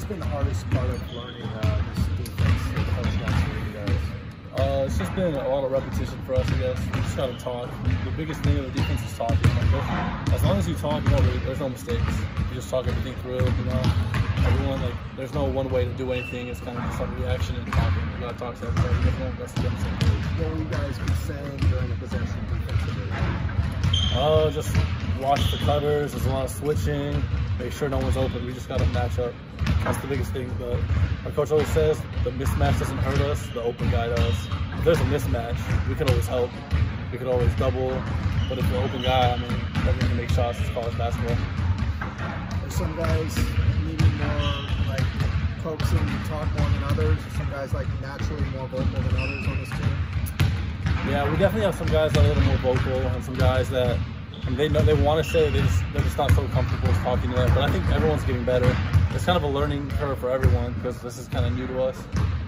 What's been the hardest part of learning uh, this defense that Coach Nelson does? Uh, it's just been a lot of repetition for us, I guess. We just gotta talk. The biggest thing of the defense is talking. Like, as long as you talk, you know, there's no mistakes. You just talk everything through, you know. Everyone, like, there's no one way to do anything. It's kind of just like reaction and talking. You gotta talk to everybody. Everyone on the same. What will you guys saying during the possession defensively? Uh, just watch the cutters. There's a lot of switching. Make sure no one's open. We just got to match up. That's the biggest thing. But our coach always says the mismatch doesn't hurt us. The open guy does. If there's a mismatch, we can always help. We can always double. But if the open guy, I mean, everyone can make shots. It's college basketball. Are some guys needing more like coaxing and talk more than others? Some guys like naturally more vocal than others on this team? Yeah, we definitely have some guys that are a little more vocal, and some guys that and they know they want to say they just they're just not so comfortable talking to it. But I think everyone's getting better. It's kind of a learning curve for everyone because this is kind of new to us.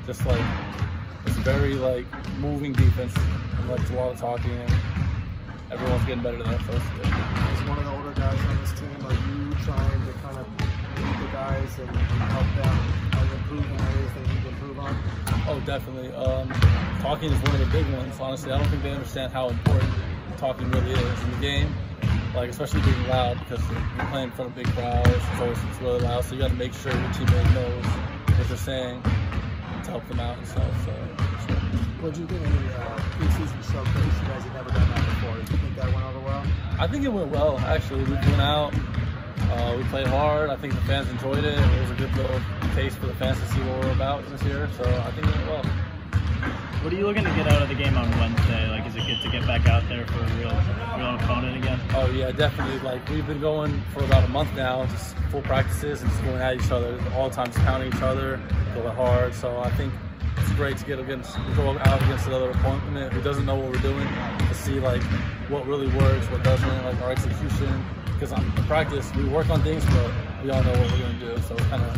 Just like it's very like moving defense, and like it's a lot of talking, and everyone's getting better than that. So. As one of the older guys on this team, are you trying to kind of lead the guys and, help them improve in areas they need to improve on? Oh, definitely. Um, talking is one of the big ones. Honestly, I don't think they understand how important talking really is in the game. Like especially being loud because you're playing in front of big crowds. It's always it's really loud, so you got to make sure your teammate knows what you're saying to help them out and stuff. So. so. What do you think of the uh, preseason showcase? You guys have never done that before. Did you think that went over well? I think it went well. Actually, we went out. Uh, we played hard. I think the fans enjoyed it. It was a good little taste for the fans to see what we're about this year. So I think it went well. What are you looking to get out of the game on Wednesday? Like, is it good to get back out there for a real, real opponent again? Oh yeah, definitely. Like we've been going for about a month now, just full practices and just going at each other all the time, just pounding each other, going hard. So I think it's great to get against, go out against another opponent who doesn't know what we're doing, to see like what really works, what doesn't, like our execution. Because in practice we work on things, but we all know what we're gonna do. So kind of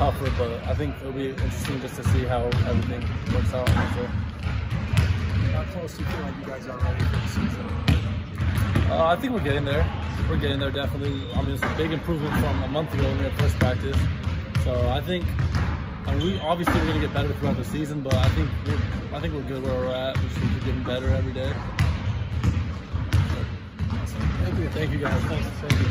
tougher, but I think it'll be interesting just to see how everything works out. How close do you feel like you guys are ready for the season? Uh, I think we're getting there. We're getting there definitely. I mean, it's a big improvement from a month ago when we had first practice. So I think, I mean, we obviously we're gonna get better throughout the season, but I think we're, I think we're good where we're at. We should keep getting better every day. Thank you. Thank you guys. Thanks. Thank you.